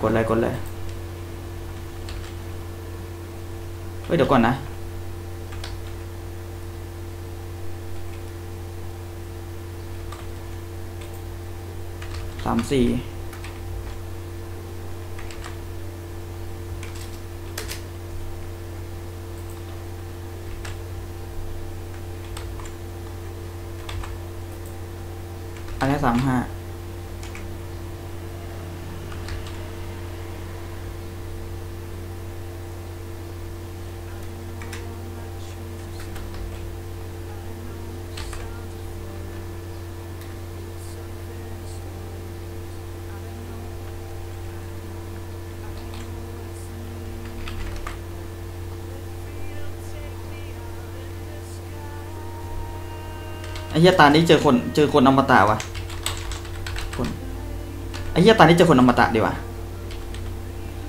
กดเลยกดเลยเฮ้ยเดี๋ยวก่อนนะสามสี่อันนี้สามห้า เหี้ยตานี้เจอคนเจอคนอมตะวะคนไอ้เหี้ยตานี้เจอคนอมตะดีวะ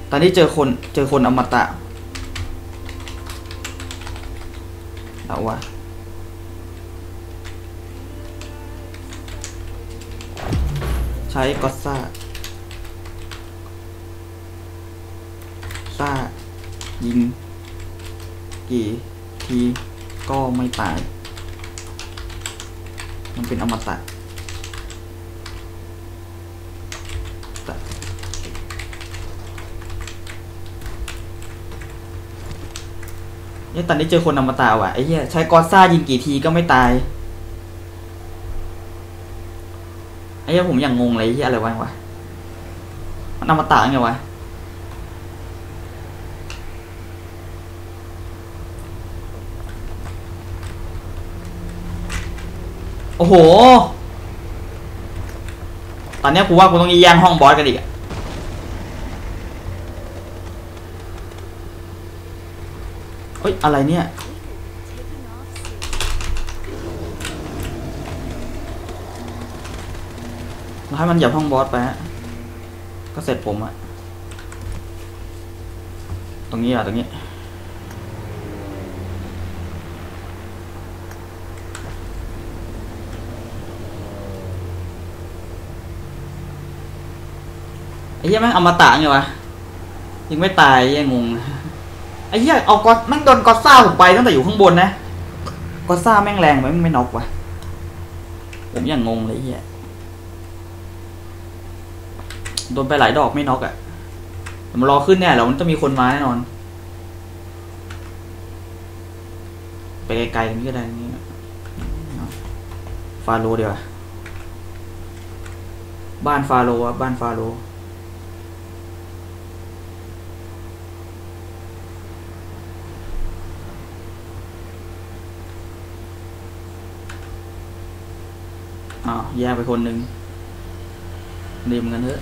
ตานี้เจอคนเจอคนอมตะเอาวะใช้ก็ซ่าซ่ายิง กี่ทีก็ไม่ตาย มันเป็นอมตะตะเนี่ยตอนนี้เจอคนอมตะว่ะไอ้เหี้ยใช้กอซ่ายิงกี่ทีก็ไม่ตาย ไอ้เหี้ยผมอย่างงงเลยไอ้เหี้ยอะไรวะวะมันอมตะไงวะ โอ้โห ตอนนี้กูว่ากูต้องแย่งห้องบอสกันอีกเฮ้ย อะไรเนี่ย ให้มันหยียบห้องบอสไปฮะ ก็เสร็จผมอะตรงนี้อะตรงนี้ เหี้ยแม่งอมตะไงวะยังไม่ตายยังงงไอ้เหี้ยเอากอแม่งโดนกอซ่าผมไปตั้งแต่อยู่ข้างบนนะกอซ่าแม่งแรงไหมแม่งไม่น็อกวะผมยังงงเลยไอ้เหี้ยโดนไปหลายดอกไม่น็อกอะ่ะมันรอขึ้นแน่แล้วมันต้องมีคนมาแน่นอน ไปไกลๆนี้ก็ได้นี่ฟาโรเดียวาบ้านฟาโรบ้านฟาโร อ้าวแยกไปคนหนึ่งดีเหมอนกันเถอะ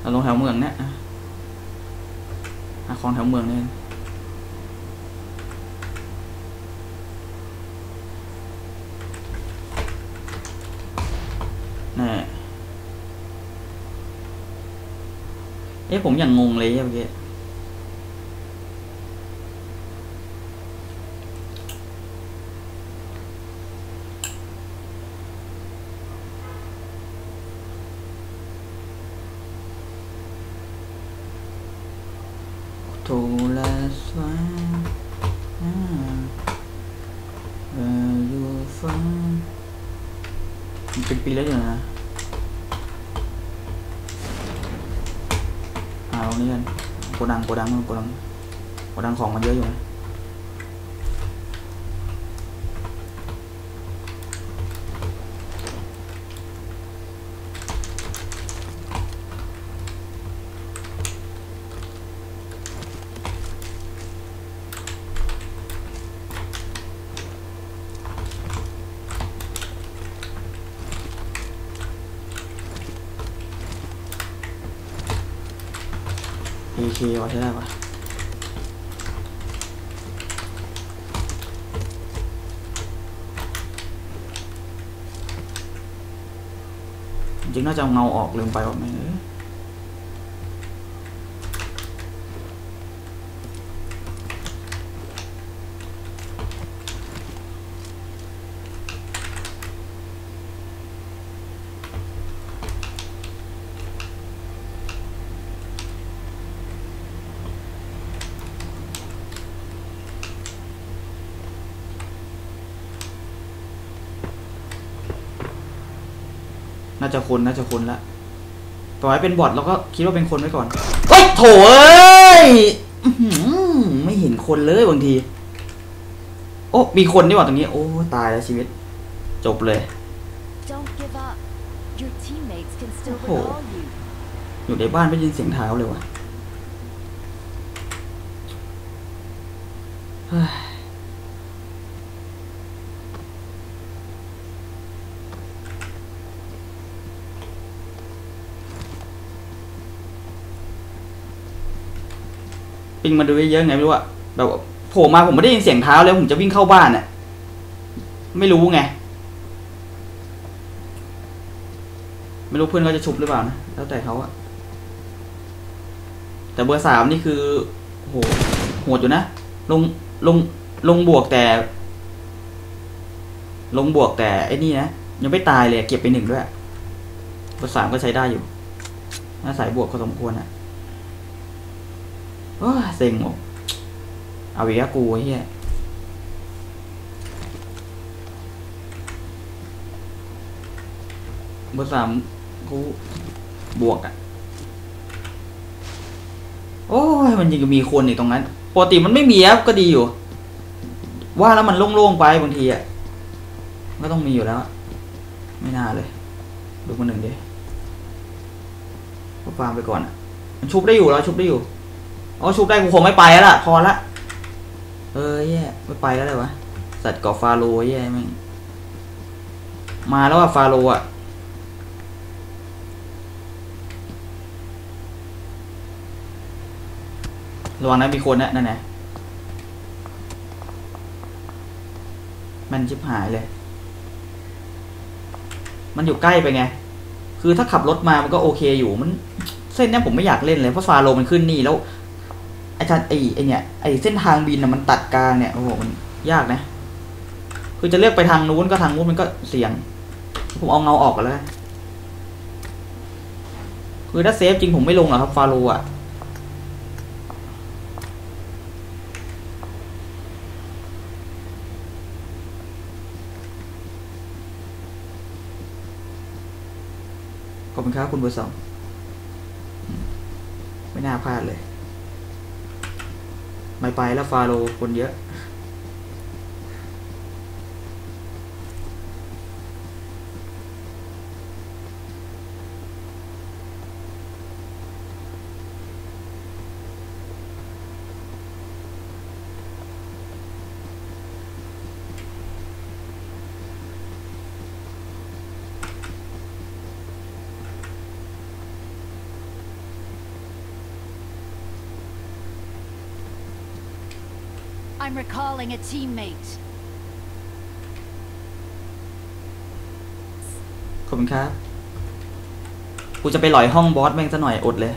เราลงแถวเมืองเนี่ยอะหาของแถวเมืองเนี่ยแน่เอ๊ะผมยังงงเลยเมื่อกี้ โกดังโกดังโกดังโกดังของมันเยอะอยู่นะ เคว่ะใช่ได้ปะจริงน่าจะเอาเงาออกลืมไปว่าไม่าจะคนน่าจะคนละปล่อยให้เป็นบอทแล้วก็คิดว่าเป็นคนไว้ก่อนเฮ้ยโถเอ้ยอื้อหือไม่เห็นคนเลยบางที โอ้มีคนนี่หว่าตรงนี้ โอ้ตายแล้วชีวิต จบเลย Don't give up. Your teammates can still Oh. recall you. อยู่ในบ้านไม่ได้ยินเสียงเท้าเลยว่ะ ปิงมาดูเยอะๆไงไม่รู้อะแบบโผล่มาผมไม่ได้ยินเสียงเท้าเลยผมจะวิ่งเข้าบ้านอะไม่รู้ไง ไม่รู้เพื่อนเขาจะชุบหรือเปล่านะแล้วแต่เขาอะแต่เบอร์สามนี่คือโหโหดอยู่นะลงลงลงบวกแต่ ลงบวกแต่ไอ้นี่นะยังไม่ตายเลยเก็บไปหนึ่งด้วยเบอร์สามก็ใช้ได้อยู่น่าสายบวกก็สมควรนะ โอ้ยเซ็งหมดเอาอีกแล้วกูไอ้เฮียเบอร์สามกูบวกอะโอ้ยมันยังมีคนอีกตรงนั้นปกติมันไม่มีครับก็ดีอยู่ ว่าแล้วมันโล่งๆไปบางทีอะก็ต้องมีอยู่แล้ว ไม่น่าเลย ดูมาหนึ่งดิก็ฟาร์มไปก่อนอะมันชุบได้อยู่แล้วชุบได้อยู่ อ๋อชุบได้กูคงไม่ไปแล้วล่ะ พอละ เออแย่ไม่ไปแล้วเลยวะ สัตว์ก่อฟาโรแย่แม่งมาแล้วอะฟาโรอะระวังนะมีคนนะนั่นไงมันชิบหายเลย มันอยู่ใกล้ไปไง คือถ้าขับรถมามันก็โอเคอยู่ มัน เส้นนี้ผมไม่อยากเล่นเลย เพราะฟาโลมันขึ้นนี่แล้ว อาจารย์ไอ้ไอเนี่ยไอเส้นทางบินนะมันตัดกลางเนี่ยโอ้โหมันยากนะ คือจะเลือกไปทางนู้นก็ทางนู้นมันก็เสี่ยง ผมเอาเงาออกกันแล้วคือถ้าเซฟจริงผมไม่ลงหรอกครับฟาโลอะขอบคุณครับคุณเบอร์สองไม่น่าพลาดเลย ไม่ไปแล้วฟาโรคนเยอะ recalling a teammate. ขอบคุณครับ กูจะไปหลอยห้องบอสแม่งซะหน่อยอดเลย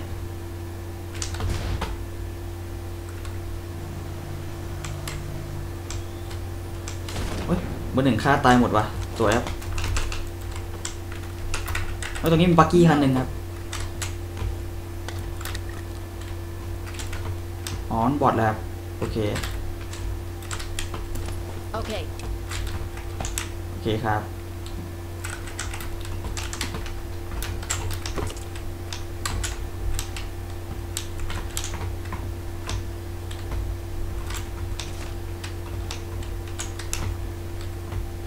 เฮ้ยเบอร์หนึ่งฆ่าตายหมดวะสวยครับแล้วตรงนี้มีบักกี้คันหนึ่งครับ อ๋อนบอดแล้วครับโอเค Okay, โอเคครับ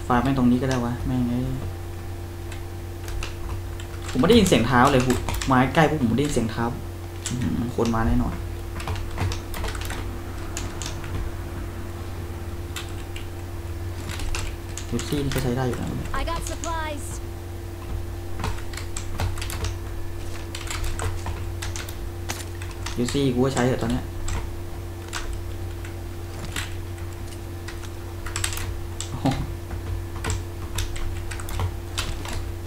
ฟาร์มแม่งตรงนี้ก็ได้วะ แม่งเอ้ยผมไม่ได้ยินเสียงเท้าเลยหุมาใกล้พวกผมไม่ได้ยินเสียงเท้าคนมาแน่นอน ยูซี่นี่ก็ใช้ได้อยู่นะ I got supplies. ยูซี่กูก็ใช้เถอะตอนเนี้ยโอ้โห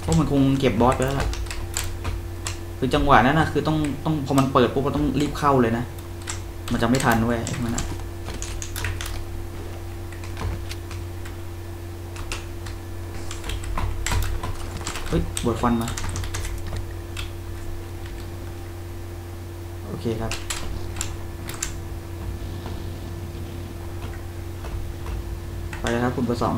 เพราะมันคงเก็บบอสไปแล้วล่ะคือจังหวะนั้นนะคือต้องต้องพอมันเปิดปุ๊บก็ต้องรีบเข้าเลยนะ มันจะไม่ทันเว้ยไอ้มันอะ เฮ้ยบวชฟันมา โอเคครับ ไปเลยครับ คุณประสอง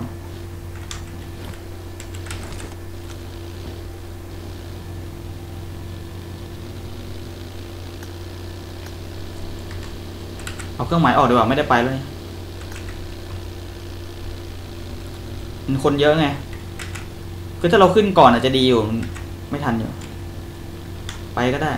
เอาเครื่องหมายออกดีกว่าไม่ได้ไปเลยมันคนเยอะไง คือถ้าเราขึ้นก่อนอาจจะดีอยู่ ไม่ทันอยู่ ไปก็ได้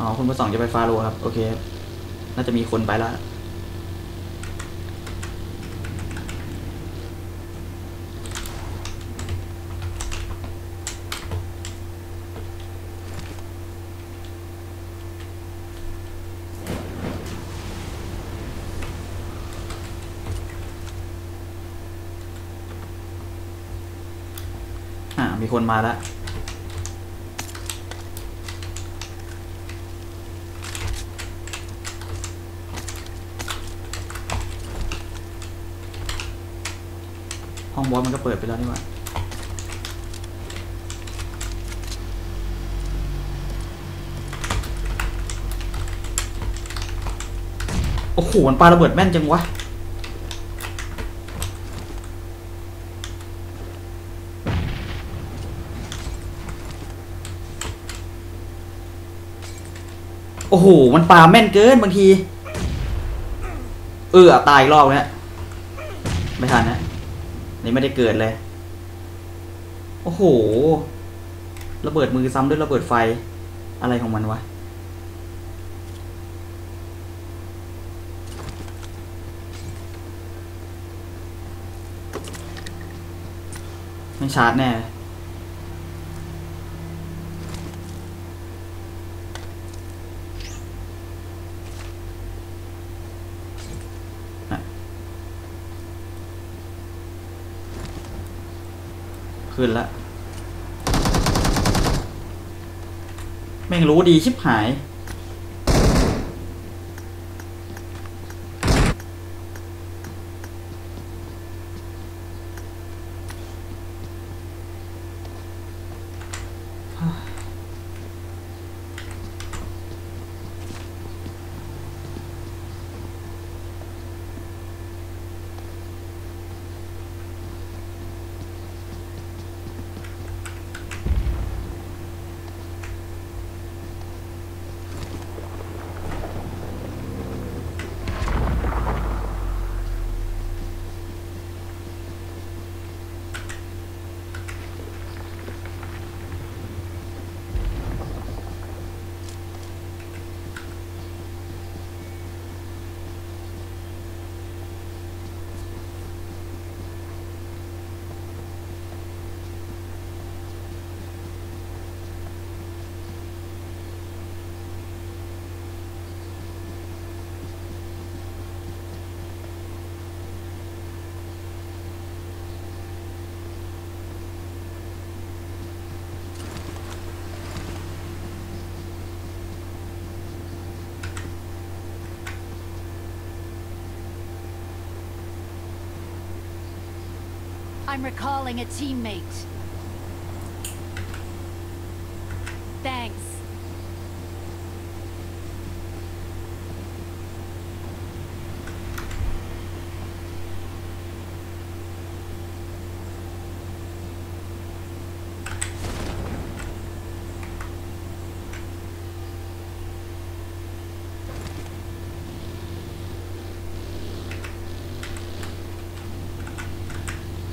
อ๋อ คุณประสองจะไปฟาโรครับ โอเค น่าจะมีคนไปแล้ว อ่า มีคนมาแล้วห้องบอสมันก็เปิดไปแล้วนี่ว่าโอ้โหมันปาระเบิดแม่นจังวะ โอ้โห มันปาแม่นเกินบางที เออตายอีกรอบแล้วไม่ทันนะ นี่ไม่ได้เกิดเลย โอ้โห ระเบิดมือซ้ำด้วยระเบิดไฟ อะไรของมันวะ ไม่ชาร์จแน่ ขึ้นละแม่งรู้ดีชิบหาย I'm recalling a teammate.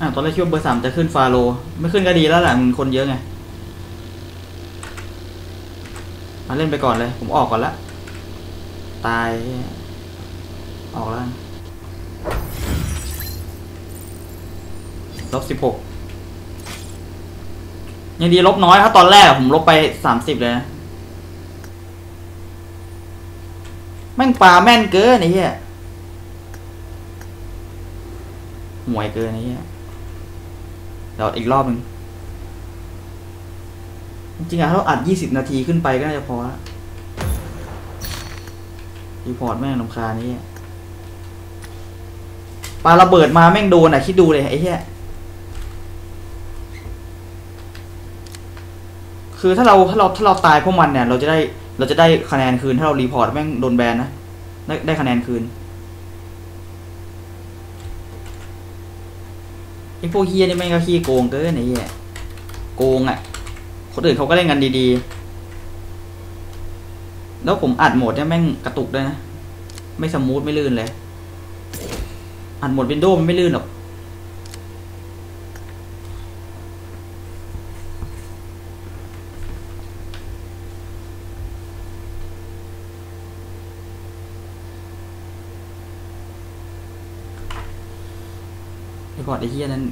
อ่าตอนแรกคิดว่าเบอร์สามจะขึ้นฟาโล ไม่ขึ้นก็ดีแล้วแหละมันคนเยอะไงมาเล่นไปก่อนเลย ผมออกก่อนละ ตาย ออกแล้วลบสิบหกยังดีลบน้อยถ้าตอนแรกผมลบไปสามสิบเลยนะแม่งปลาแม่นเกินไอ้เหี้ยห่วยเกินไอ้เหี้ย เดี๋ยวอีกรอบหนึ่งจริงๆอะถ้าเราอัดยี่สิบนาทีขึ้นไปก็น่าจะพอละ report แม่งรำคาญ นี่ปาระเบิดมาแม่งโดนอะคิดดูเลยไอ้เหี้ยคือถ้าเราถ้าเราถ้าเราตายเพราะมันเนี่ย เราจะได้เราจะได้คะแนนคืน ถ้าเรา report แม่งโดนแบนนะได้ได้คะแนนคืน อ้พวกเฮียนี่แม่งก็ขี้โกงเกินไอ้เหี้ยโกงอะ คนอื่นเขาก็เล่นกันดีๆ แล้วผมอัดโหมดเนี่ยแม่งกระตุกด้วยนะ ไม่สมูทไม่ลื่นเลย อัดโหมดวินโดว์มันไม่ลื่นหรอก อ้พอร์ตไอ้เฮียนั้น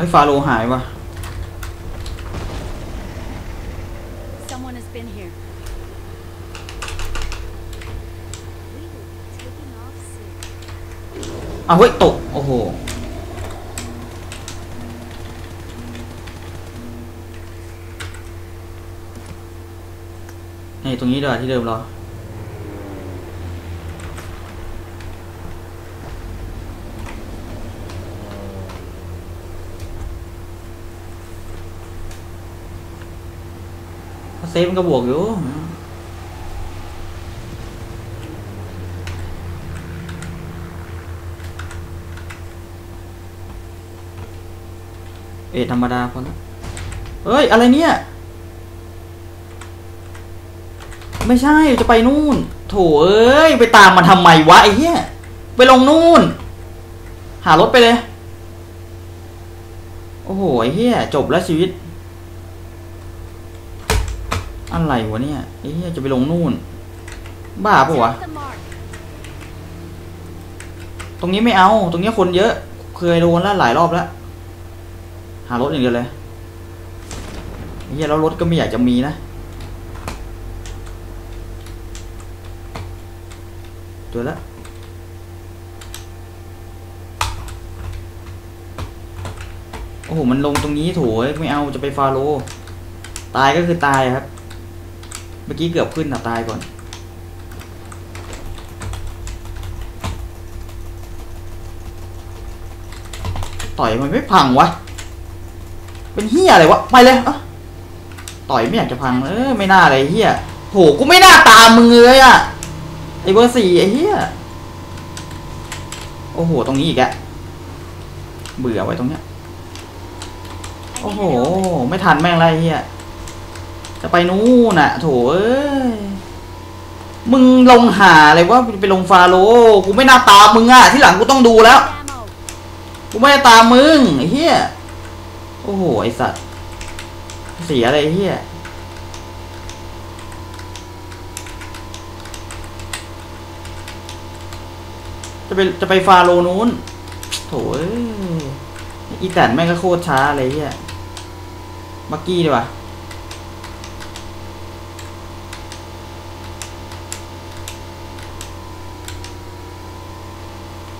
เฮ้ยฟาโรห์หายวะ Someone has been here. We will be taking off soon. เอาเฮ้ยตก โอ้โห นี่ตรงนี้เดี๋ยวาที่เดิมเหรอ เซฟมันก็บวกอยู่เอธรรมดาพอแล้วเฮ้ย อะไรเนี่ย ไม่ใช่จะไปนู่น โถเอ้ย ไปตามมันทำไมวะไอ้เหี้ย ไปลงนู่น หารถไปเลย โอ้โห ไอ้เหี้ย จบแล้วชีวิต อะไรวะเนี่ยไอ้เหี้ยจะไปลงนู่น บ้าปะวะ ตรงนี้ไม่เอา ตรงนี้คนเยอะ เคยโดนแล้วหลายรอบแล้ว หารถอย่างเดียวเลยไอ้เฮียแล้วรถก็ไม่อยากจะมีนะเจอแล้วโอ้โห มันลงตรงนี้โถยไม่เอาจะไปฟาโล ตายก็คือตายครับ มื่อกี้เกือบขึ้นอะตายก่อน ต่อยมันไม่พังวะ เป็นเฮียอะไรวะ ไปเลยอะต่อยไม่อยากจะพังเออไม่น่าเลยเฮียโหกูไม่น่าตามมึงเลยอะไอเบอร์สี่ไอเฮียโอ้โห ตรงนี้อีกอะเบื่อไว้ตรงเนี้ย โอ้โห ไม่ทันแม่งไรเฮีย จะไปนู่นน่ะ โถเอ้ย มึงลงหาอะไรวะไปลงฟาโลกูไม่น่าตามมึงอะที่หลังกูต้องดูแล้ว กูไม่ตามมึงไอ้เหี้ย โอ้โห ไอสัตว์ เสียอะไรเหี้ยจะไปจะไปฟาโลนู้นโถเอ้อีแตนแม่งก็โคตรช้าเลยไอ้เหี้ยบักกี้ดีกว่า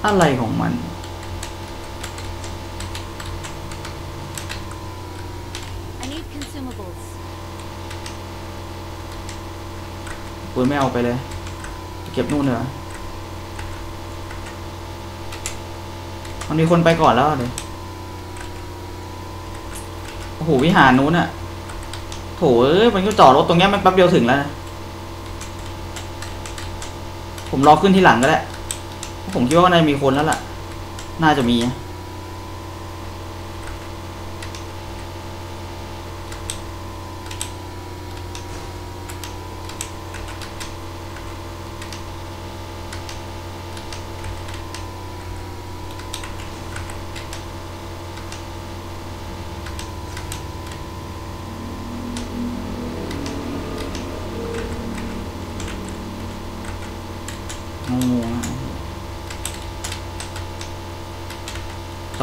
อะไรของมัน I need consumables. ปืนไม่เอาไปเลย เก็บนู่นเลยเหรอมันมีคนไปก่อนแล้วเลย โอ้โห วิหารนู้นอะโถเอ้ยมันก็จอดรถตรงเนี้ยมันแป๊บเดียวถึงแล้วนะ ผมรอขึ้นที่หลังก็ได้เพราะ ผมคิดว่าน่าจะมีคนแล้วล่ะ น่าจะมี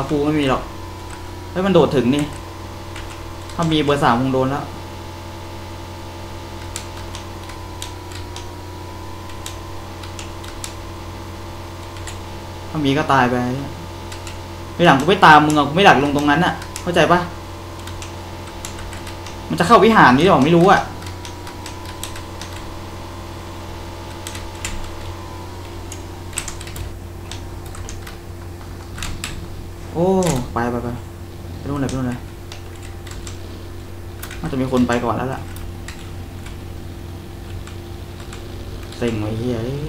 นะตะปูไม่มีหรอกเฮ้ยมันโดดถึงนี่ ถ้ามีเบอร์สามคงโดนแล้วถ้ามีก็ตายไปไม่หลังกูไม่ตามมึงอะกูไม่ดักลงตรงนั้นอะ เข้าใจปะมันจะเข้าวิหารนี้หรอไม่รู้อะ อ้ไปไปไปไปนู่นเลยไปนู่นเลยน่าจะมีคนไปก่อนแล้วล่ะเซ็งไว้เฮียเอ้ย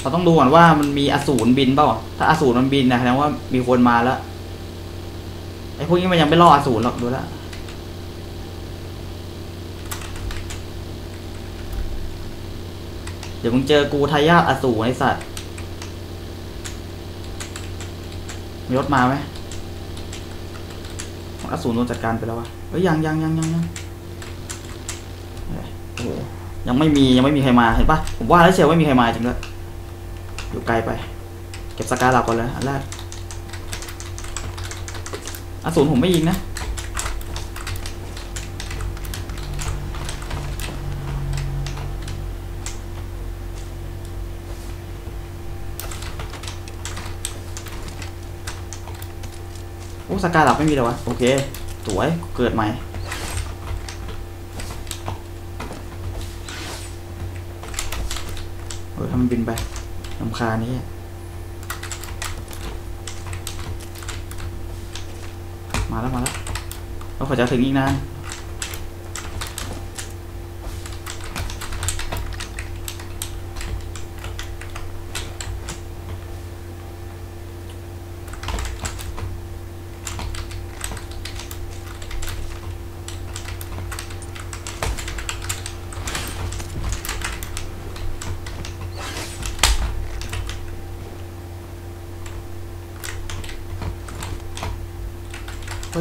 เราต้องดูก่อนว่ามันมีอสูรบินเปล่า ถ้าอสูรมันบินนะแสดงว่ามีคนมาแล้ว ไอ้พวกนี้มันยังไม่ล่ออสูรหรอกดูแลวเดี๋ยวมึงเจอกูทายาทอสูรไอสัตว์มีรถมาไหมอสูรโดนจัดการไปแล้ววะเอ้ยยังยังยังยังยังยโอ้โหยังไม่มียังไม่มีใครมาเห็นปะผมว่าแล้วเชียวไม่มีใครมาจริงด้วยอยู่ไกลไป เก็บสกาลาก่อนเลยอันแรก อสูรผมไม่ยิงนะโอ้สกาหลับไม่มีเลยวะ โอเค สวย เกิดใหม่เออทำมันบินไปลำคานี้ มาแล้วมาแล้วเราขอจะถึงอีกนาน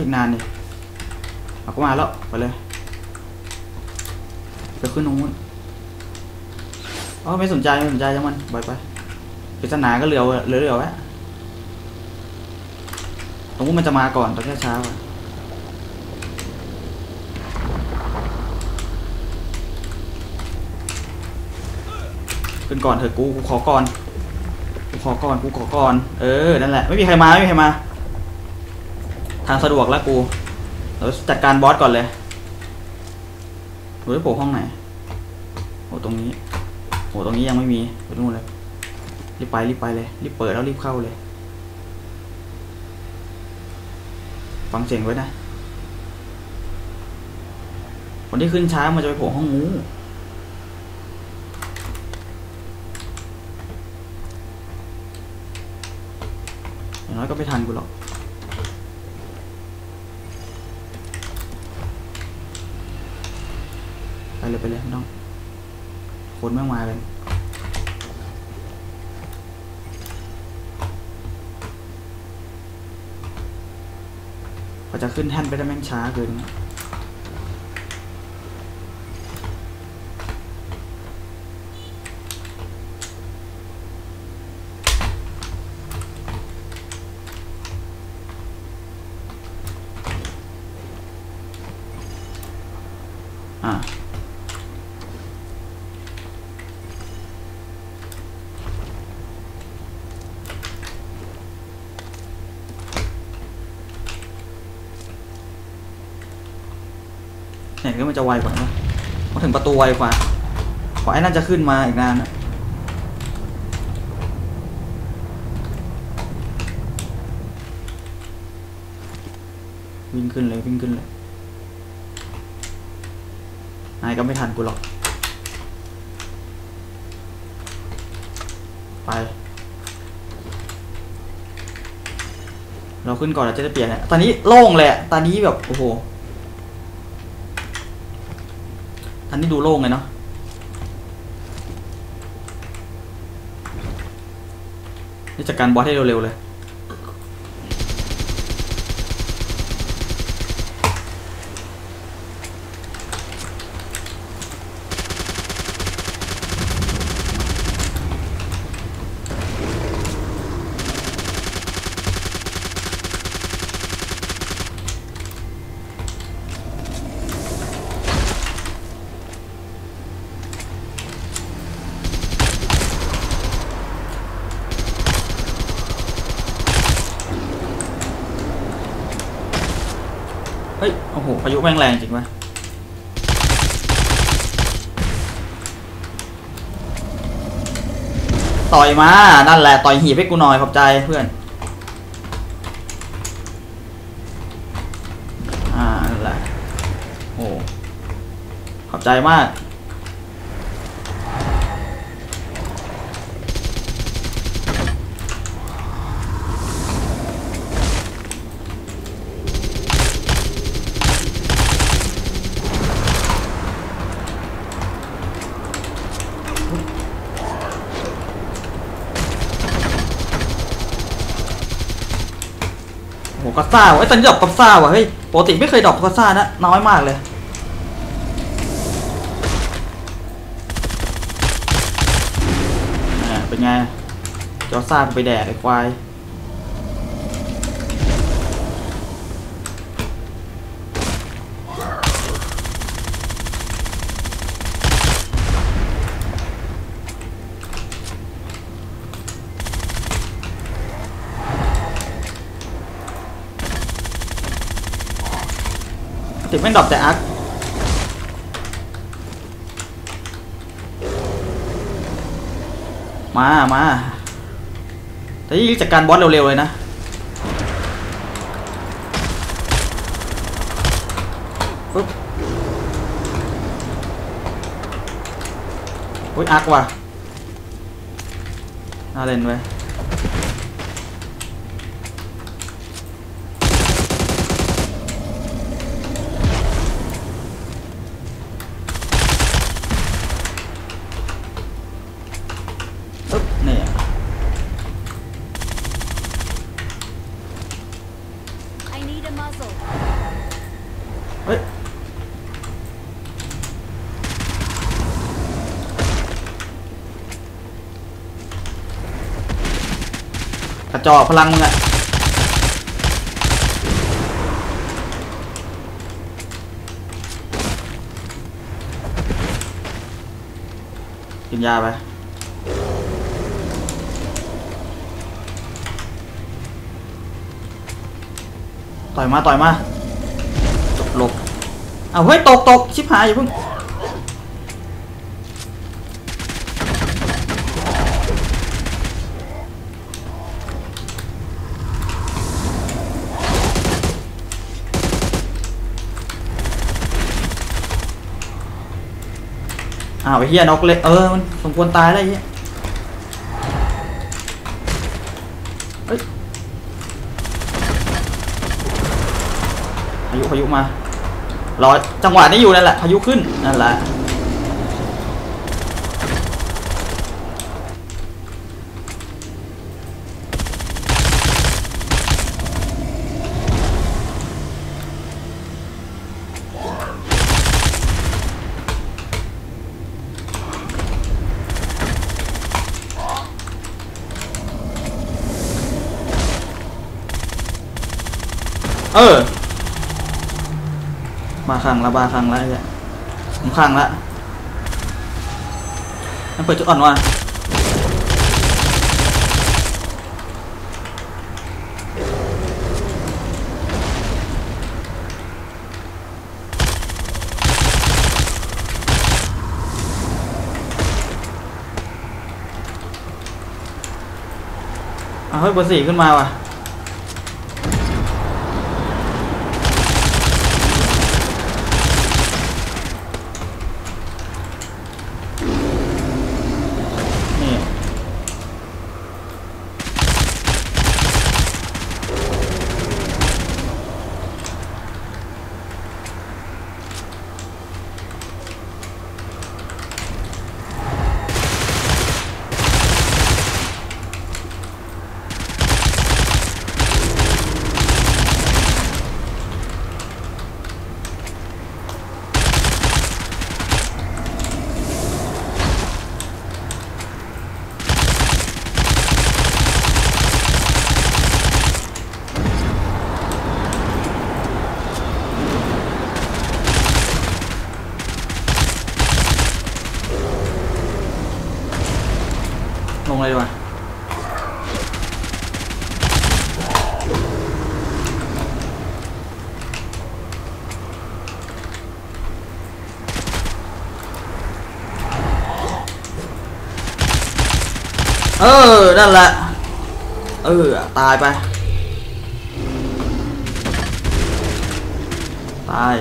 อีกนานนี่เอาก็มาแล้วไปเลยไปขึ้นตรงนู้นอ๋อไม่สนใจไม่สนใจจังมันปล่อยไปปริศนาก็เหลือเหลือเหลือไว้ตรงนู้นมันจะมาก่อนตอนเช้าอะขึ้นก่อนเถอะกูกูขอก่อนกูขอก่อนกูขอก่อนเออนั่นแหละไม่มีใครมาไม่มีใครมา ทางสะดวกแล้วกูเดี๋ยวจัดการบอสก่อนเลยดูได้โผล่ห้องไหนโอ้ตรงนี้โอ้ตรงนี้ยังไม่มีไปนู่นเลยรีบไปรีบไปเลยรีบเปิดแล้วรีบเข้าเลย ฟังเสียงไว้นะคนที่ขึ้นช้ามันจะไปโผล่ห้องงูอย่างน้อยก็ไม่ทันกูหรอก เลยไปเลยน้องคนไม่มาเลยพอจะขึ้นแท่นไปได้แม่งช้าเกิน มันจะไวกว่านะมาถึงประตูไวกว่าขอไอ้นั่นจะขึ้นมาอีกนานนะวิ่งขึ้นเลยวิ่งขึ้นเลยนายก็ไม่ทันกูหรอก ไป เราขึ้นก่อนเราจะได้เปลี่ยนเนี่ยตอนนี้โล่งเละตอนนี้แบบ โอ้โห อันนี้ดูโล่งเลยเนาะนี่จัดการบอสให้เร็วๆเลย เฮ้ย โอ้โห พายุแม่งแรงจริงวะต่ อยมา นั่นแหละ ต่อยหีบให้กูหน่อยขอบใจเพื่อน อ่า นั่นแหละ โอ้ ขอบใจมาก ก็ซ่าว่ะไอ้ตอนนี้ดอกก็ซ่าว่ะเฮ้ยปกติไม่เคยดอกก็ซ่านะน้อยมากเลยอ่าเป็นไงจอซ่าไปแดกไอ้ควาย ติดแม่ดรอปแต่อาร์คมา มาแต่ยี่จัดการบอสเร็วๆเลยนะ ปึ๊บอุ้ยอาร์คว่ะน่าเล่นเว้ย ปึ๊บนี่ I need a muzzle. เฮ้ยกระจอกพลังมึงอะกินยาไป ต่อยมาต่อยมาจบหลบเอาเฮ้ยตกตกชิบหายอย่าเพิ่งอ้าวไอ้เฮียนกเลยเออมันสมควรตายแล้วไอ้เฮียเฮ้ย พายุพายุมารอจังหวะนี้อยู่นั่นแหละพายุขึ้นนั่นแหละเออ มาขังละบาขังละไอ้เหี้ยผมขังละมันเปิดจุดอ่อนว่ะเอาเฮ้ยเบอร์สี่ขึ้นมาว่ะ งเลยดีกว่าเออ นั่นแหละ เออ ตายไป ตาย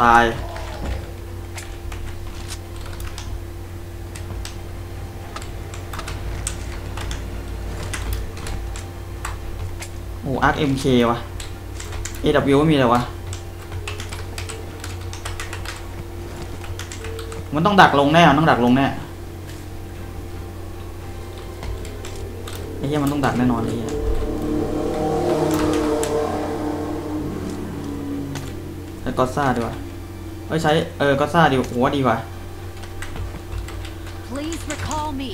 ตาย โอ้อาร์คเอ็มเควะ AW ไม่มีเลยวะ มันต้องดักลงแน่ต้องดักลงแน่ไอ้เหี้ยมันต้องดักแน่นอนไอ้เหี้ยใช้ Groza ดีกว่า เอ้ยใช้เออ Groza ดีกว่าผมว่าดีกว่า Please recall me.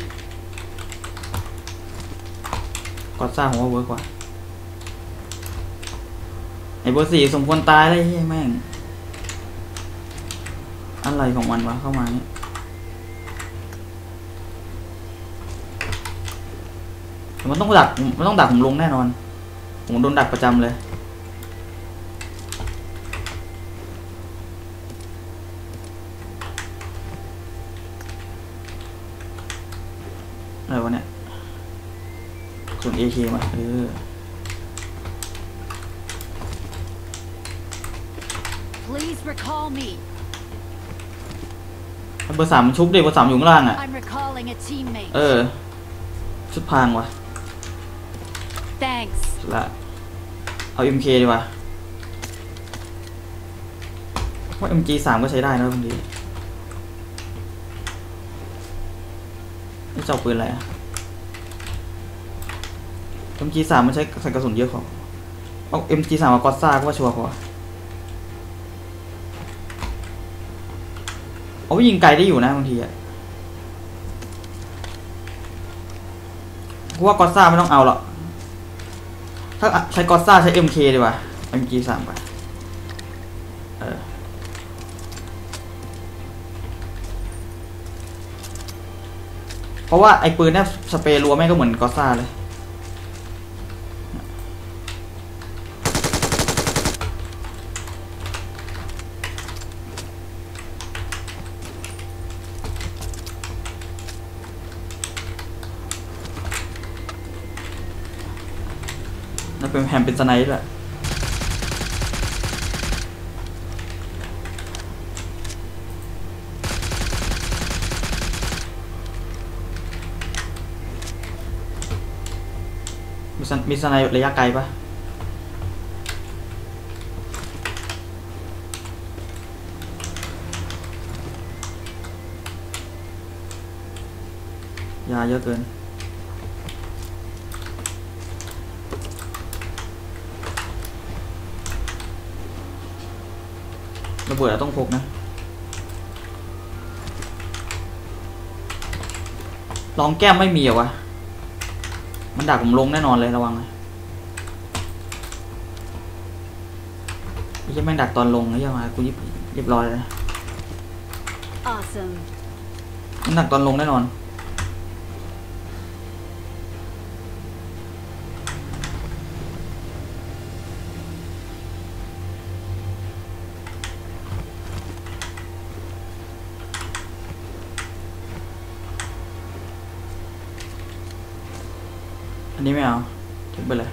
Groza ผมว่า work กว่าไอ้เบอร์สี่สมควรตายเลยเฮ้ยแม่ง อะไรของมันวะเข้ามาเนี่ยแต่มันต้องดักมันต้องดักผมลงแน่นอน ผมโดนดักประจำเลย อะไรวะเนี่ยส่วน AK มาเออ Please recall me. เบอร์สามมันชุบดิเบอร์สามอยู่ข้างล่างอะ I'm recalling a teammate. เออ ชุดพรางวะ Thanks. ละเอา MK ดีกว่าว่า MG สามก็ใช้ได้นะบางทีนี่เจ้าปืนอะไรอะ MG สามมันใช้ใส่กระสุนเยอะกว่าเอา MG สามมากอดซ่าก็ว่าชัวร์กว่าเอาไว้ยิงไกลได้อยู่นะบางทีอะกูว่ากอดซ่าไม่ต้องเอาหรอก ถ้าใช้กอซ่าใช้ MK ดีกว่า MG สามไปเออเพราะว่าไอ้ปืนเนี่ยสเปรย์รัวแม่งก็เหมือนกอซ่าเลย เป็นแฮมเป็นสไนด์ด้วยมีมีสไนด์ระยะไกลปะยาเยอะเกิน ระเบิดอะต้องพกนะ ลองแก้มไม่มีเหรอวะ มันดักผมลงแน่นอนเลยระวังนะไอ้เหี้ยังแม่งดักตอนลงไอ้เหี้ยังมากูยิบเรียบร้อยเลยนะ Awesome. มันดักตอนลงแน่นอน อันนี้ไม่เอาทิ้งไปเลย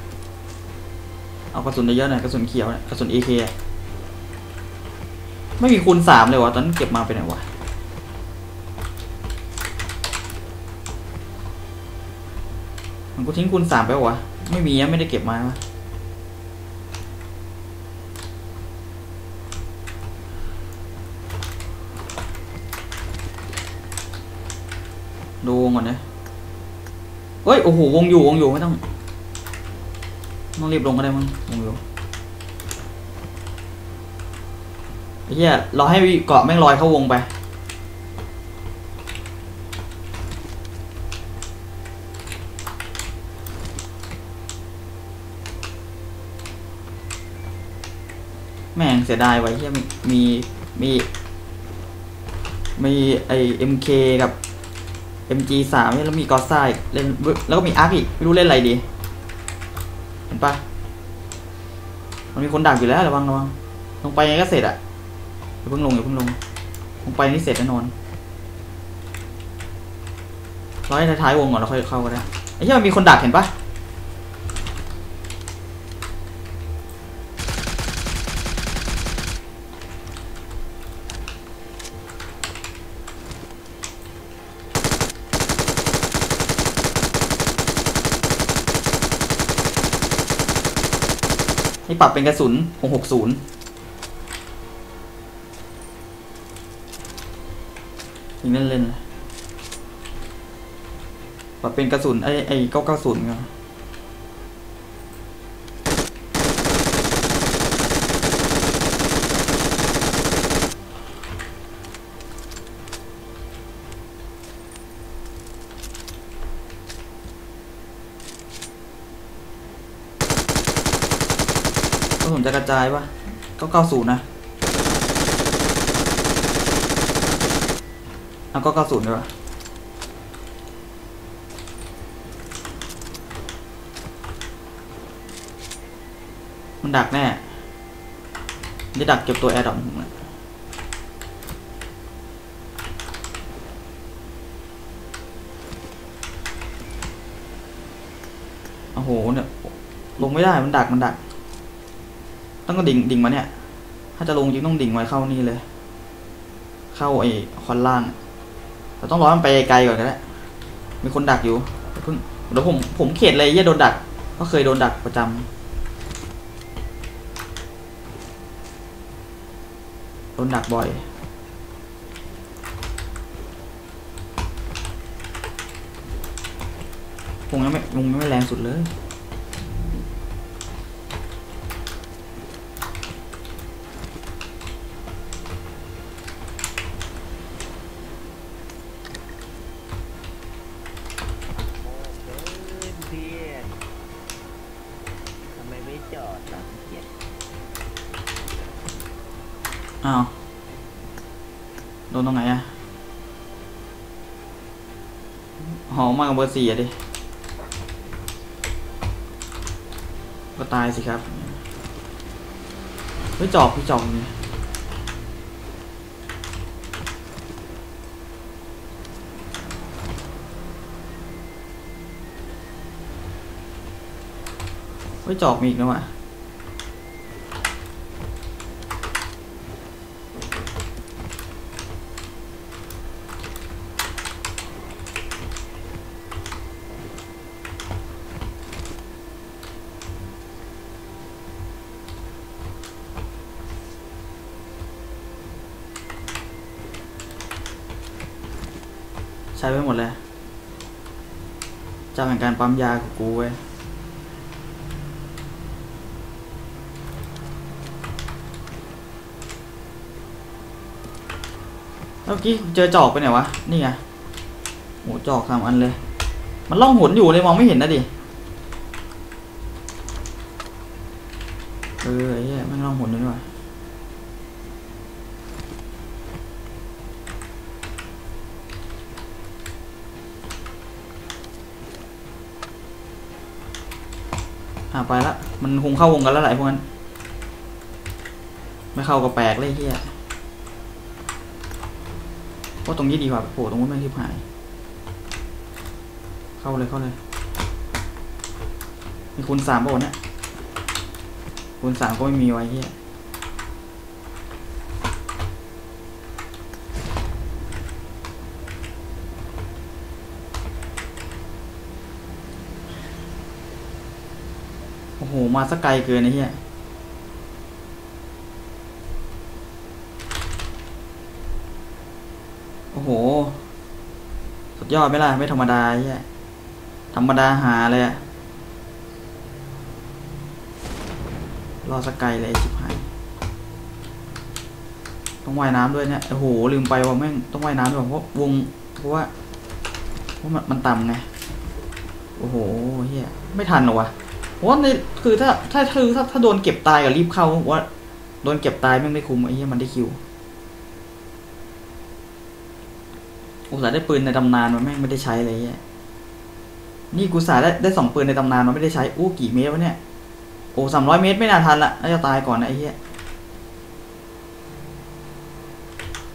เอากระสุนเยอะๆหน่อยกระสุนเขียวกระสุน AK อะไม่มีคูณสามเลยวะตอนนั้เก็บมาไปไหนวะมันกูทิ้งคูณสามไปวะไม่มีอะไม่ได้เก็บมาดูวงก่อนนะ ฮ้ยโอ้โหวงอยู่วงอยู่ไม่ต้องต้องรีบลงก็ได้มั้งวงอยู่ไอ้เหี้ยเราให้เกาะแม่งลอยเข้าวงไปแม่งเสียดายไว้เฮียมี มี มีมีไอเอ็มเคกับ MG สามแล้วมีกอซ่าอีกเล่นแล้วก็มีอาร์คอีกไม่รู้เล่นอะไรดี เห็นปะมันมีคนดักอยู่แล้วระวังระวังลงไปไงก็เสร็จอะอย่าเพิ่งลงอย่าเพิ่งลง ลงไปนี่เสร็จแน่นอนร้อยท้ายวงก่อนแล้วค่อยเข้าก็ได้ไอ้เหี้ยมันมีคนดักเห็นปะ ปรับเป็นกระสุน660ยิงเล่นๆเลยปรับเป็นกระสุนไอ้ไอ้990ก็กระสุนจะ กระจายปะ990นย์นะเอา990ดีกว่ามันดักแน่จะดักเก็บตัวแอร์ดอปผมอะโอ้โหเนี่ย ลงไม่ได้มันดักมันดัก ต้องก็ดิ่งดิ่งมาเนี่ย ถ้าจะลงจริงต้องดิ่งไว้เข้านี่เลย เข้าไอ้คอนล่างแต่ต้องรอมันไปไกลก่อนก็ได้มีคนดักอยู่เดี๋ยวเพิ่งเดี๋ยวผมผมเขตเลยเย่โดนดัก ก็เคยโดนดักประจำโดนดักบ่อยวงยังไม่วงยังไม่แรงสุดเลย โอ้เกินเพียนทำไมไม่จอดล่ะเกียด อ้าว โดนตรงไหนอะ อาเบอร์สี่อะดิ ก็ตายสิครับ เฮ้ยจอกพี่จอกนี่เฮ้ยจอกมีอีกแล้วอะ มดเลยเจ้าแห่งการปั๊มยาของกูเว้ยเมื่อกี้เจอจอกไปไหนวะ นี่ไงโหจอกสามอันเลย มันล่องหนอยู่เลยมองไม่เห็นนะดิ เออไอ้เหี้ยมันล่องหนอยู่นี่หว่าอ่าไปละ มัน คงเข้าวงกันแล้วหลายพวกนั้น ไม่เข้าก็แปลกเลยเฮียเพราะตรงนี้ดีกว่าโผล่ตรงนู้นไม่งทิพหาย เข้าเลยเข้าเลย มีคูณสามป่ะเนี่ยคูณสามก็ไม่มีไว้เฮีย โอ้โหมาสักไกลเกินไอ้เฮียโอ้โห สุดยอดไหมล่ะ ไม่ธรรมดาเฮียธรรมดาหาเลยอะรอสักไกลเลยชิบหาย ต้องว่ายน้ำด้วยเนี่ย โอ้โห ลืมไปว่าแม่งต้องว่ายน้ำด้วยเพราะวงเพราะว่าเพราะมันมันต่ำไง โอ้โหเฮียไม่ทันหรอวะ พราะว่าในคือถ้าถ้าคือถ้าถ้าโดนเก็บตายกับรีบเข้าว่าโดนเก็บตายแม่งไม่คุ้มไอ้เหี้ยมันได้คิวอุตส่าห์ได้ปืนในตำนานมันแม่งไม่ได้ใช้เลยไอ้เหี้ยนี่กูสาได้ได้สองปืนในตำนานมันไม่ได้ใช้อู้กี่เมตรวะเนี่ยโอ้สามร้อยเมตรไม่น่าทันละน่าจะตายก่อนนะไอ้เหี้ย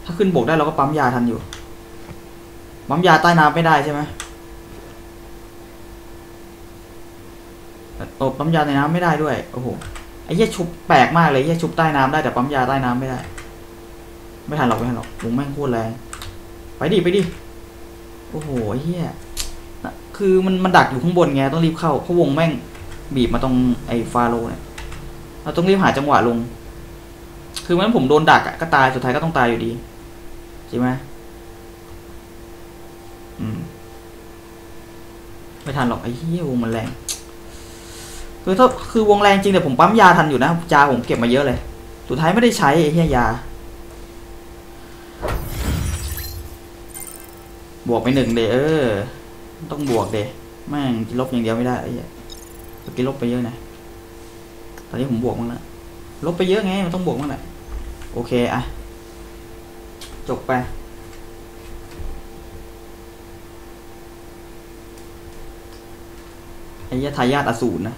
ถ้าขึ้นบกได้เราก็ปั๊มยาทันอยู่ ปั๊มยาใต้น้ำไม่ได้ใช่ไหม อ้ปั๊มยาในน้ำไม่ได้ด้วย โอ้โห ไอ้เหี้ยชุบแปลกมากเลยเหี้ยชุบใต้น้ำได้แต่ปั๊มยาใต้น้ำไม่ได้ ไม่ทันหรอกไม่ทันหรอกวงแม่งโคตรแรง ไปดิไปดิ โอ้โหไอ้เหี้ยคือมันมันดักอยู่ข้างบนไงต้องรีบเข้าเพราะวงแม่งบีบมาตรงไอ้ฟาโรเนี่ย เราต้องรีบหาจังหวะลง คือมันผมโดนดักอะก็ตายสุดท้ายก็ต้องตายอยู่ดีใช่ไหมอืม ไม่ทันหรอกไอ้เหี้ยวงมันแรง คือถ้าคือวงแรงจริงแต่ผมปั๊มยาทันอยู่นะยาผมเก็บมาเยอะเลย สุดท้ายไม่ได้ใช้ไอ้เหี้ยยา บวกไปหนึ่งเดเออ ต้องบวกเดแม่งกินลบอย่างเดียวไม่ได้ไอ้เหี้ยเมื่อกินลบไปเยอะนะตอนนี้ผมบวกมั้งแล้วลบไปเยอะไงมันต้องบวกมั้งแหละโอเคอะจบไปไอ้ยะทายาทอสูรนะ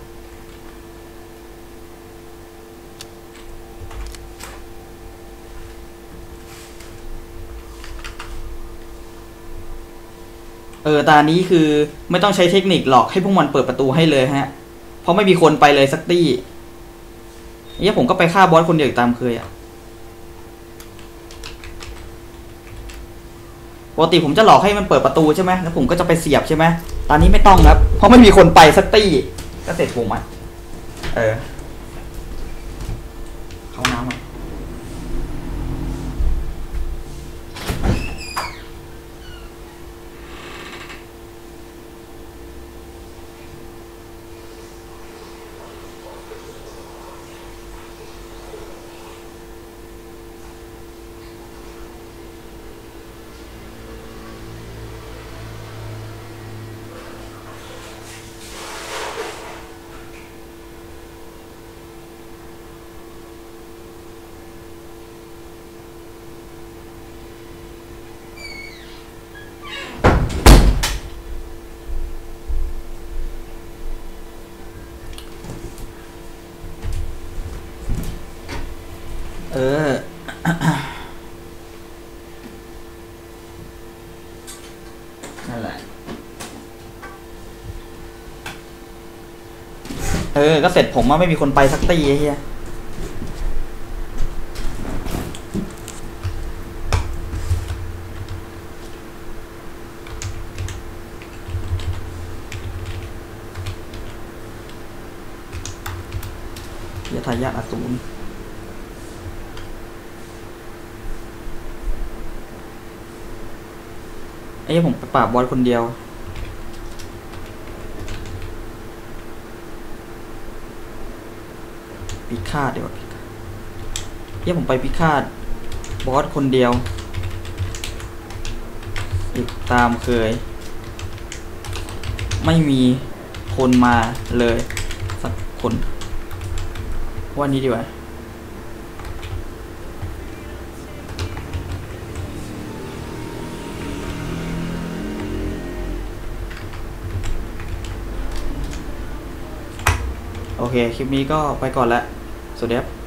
เออตานี้คือไม่ต้องใช้เทคนิคหรอกให้พวกมันเปิดประตูให้เลยฮะ เพราะไม่มีคนไปเลยสักตี้เนี้ยผมก็ไปฆ่าบอสคนเดียวตามเคยอะปกติผมจะหลอกให้มันเปิดประตูใช่ไหมแล้วผมก็จะไปเสียบใช่ไหมตอนนี้ไม่ต้องครับ เพราะไม่มีคนไปสักตี้ก็เสร็จผมอะเออ เข้าน้ำอะ เออ นั่นแหละ เออ ก็เสร็จผมว่าไม่มีคนไปสักตีเฮียยะทายาอสูรไอ้ยผมไปปราบบอสคนเดียว พิ ฆาตเดี๋ยวาพิฆาตเอ้ยผมไปพิฆาตบอสคนเดียวอีกตามเคย ไม่มีคนมาเลย สักคนวันนี้ดีกว่าโอเค คลิปนี้ก็ไปก่อนแล้ว sudah?